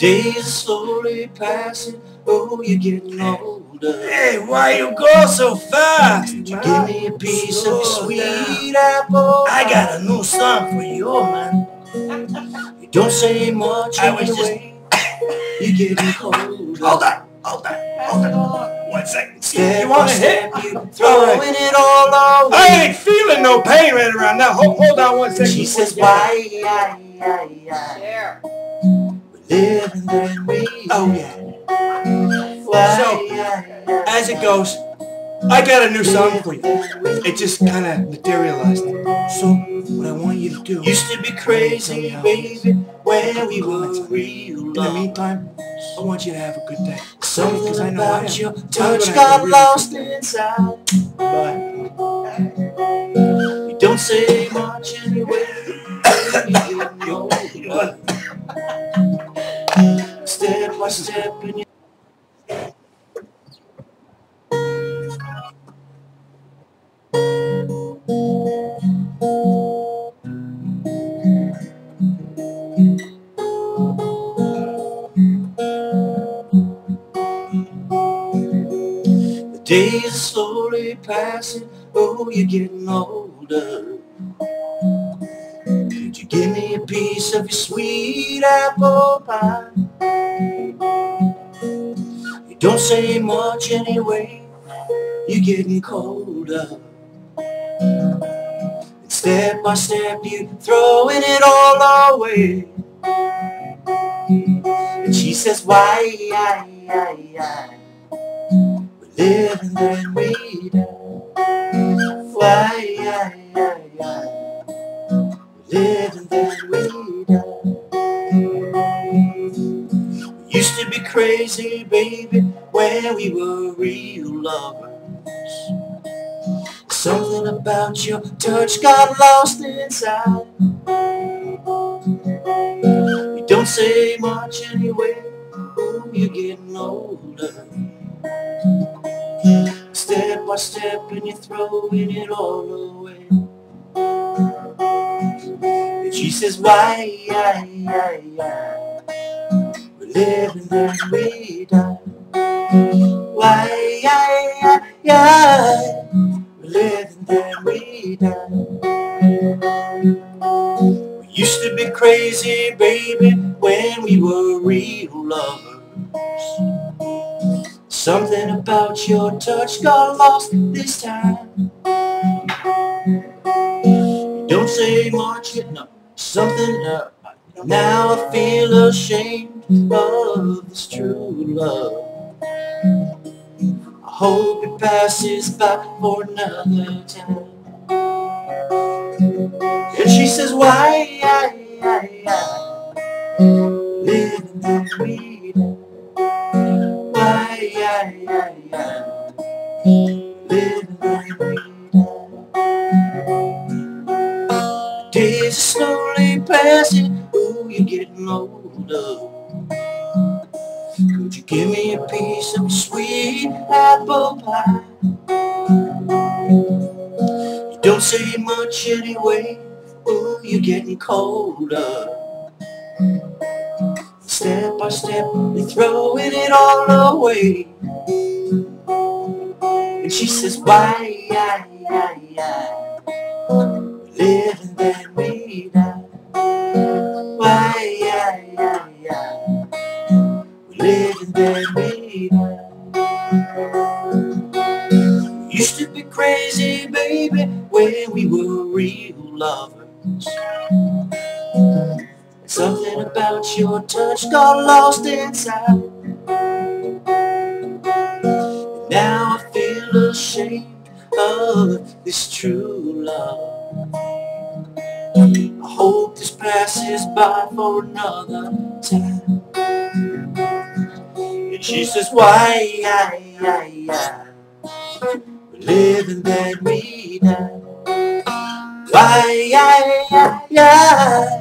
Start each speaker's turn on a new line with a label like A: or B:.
A: days are slowly passing. Oh, you're getting older.
B: Hey, why you go so fast?
A: Could you give me a piece of your sweet apple?
B: I got a new song for you, oh, man.
A: You don't say much
B: I was
A: anyway. You're getting colder.
B: Hold on, hold on, hold on. One second.
A: Step
B: You want to hit?
A: step, you throwing it all
B: I ain't feeling no pain right around now. Hold, hold on one second.
A: She says, why, yeah, yeah, yeah.
C: Share.
A: Living then we
B: Oh, yeah.
A: Why,
B: So. As it goes, I got a new song for you. It just kind of materialized. So, what I want you to do...
A: Used to be crazy, baby, when we were real
B: In the meantime, I want you to have a good day.
A: Something
B: Because I know I
A: about
B: am.
A: your touch got lost inside.
B: Bye.
A: You don't say much anyway. In your The days are slowly passing. Oh, you're getting older. Could you give me a piece of your sweet apple pie? Don't say much anyway. You're getting colder. And step by step, you're throwing it all away. And she says, why, I, I, I. We live and then we die. Why, I, I, I. We live and then we die. We used to be crazy, baby, when we were real lovers. Something about your touch got lost inside. You don't say much anyway. Ooh, you're getting older. Step by step and you're throwing it all away. And she says, why, I, I, I. We live and we die. Why, I, I, I. We live and then we die. We used to be crazy, baby, when we were real lovers. Something about your touch got lost this time. You don't say much, yet no. Something, uh, now I feel ashamed of this true love. Hope it passes by for another time. And she says, why, Could you give me a piece of sweet apple pie? You don't say much anyway, ooh, you're getting colder. Step by step, you're throwing it all away. And she says, why, I, I, I, live and we. Used to be crazy, baby, when we were real lovers. Something about your touch got lost inside. Now I feel ashamed of this true love. I hope this passes by for another time. And she says, why, I, I, I, we live and then we die. Why, I, I, I,